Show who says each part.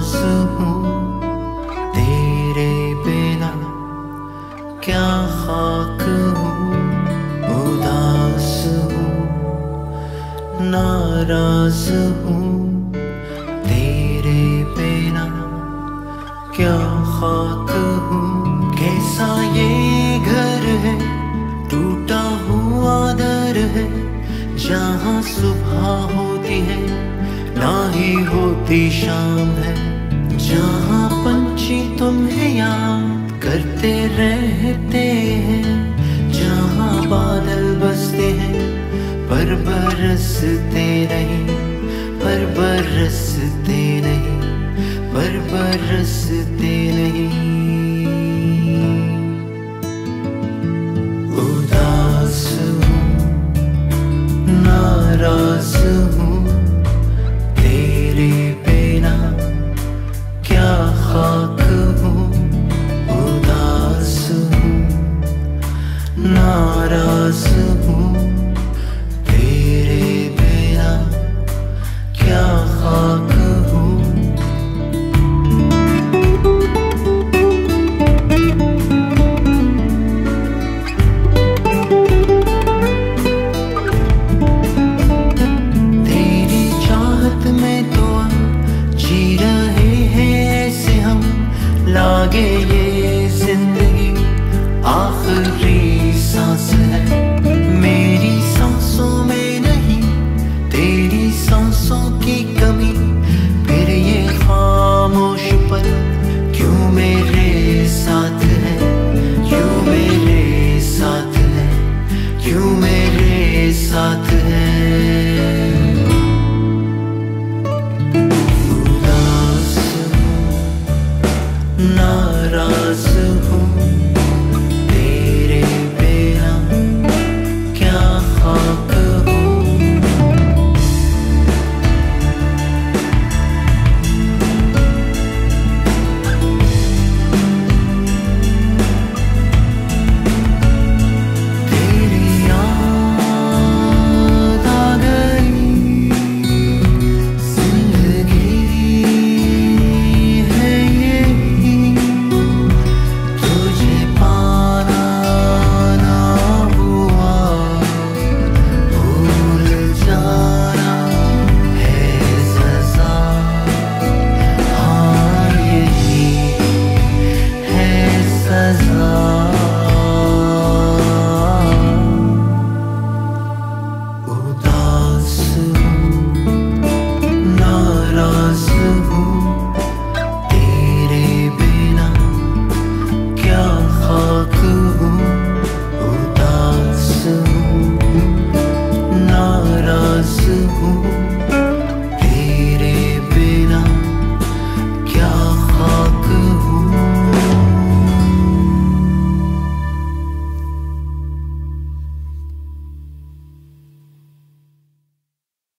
Speaker 1: नाज हूँ। तेरे बिना क्या खाक हूँ? उदास हूँ। नाराज़ हूँ। तेरे बिना क्या खाक हूँ? कैसा ये घर है? टूटा हुआ दर है। जहाँ सुबह होती है ना ही होती शाम है, जहाँ पंछी तुम्हें याद करते रहते हैं, जहाँ बादल बसते हैं, पर बरसते नहीं, पर बरसते नहीं, पर बरसते नहीं। नाराज़ हूँ। तेरे बिना क्या खाक हूँ? तेरी चाहत में तो अब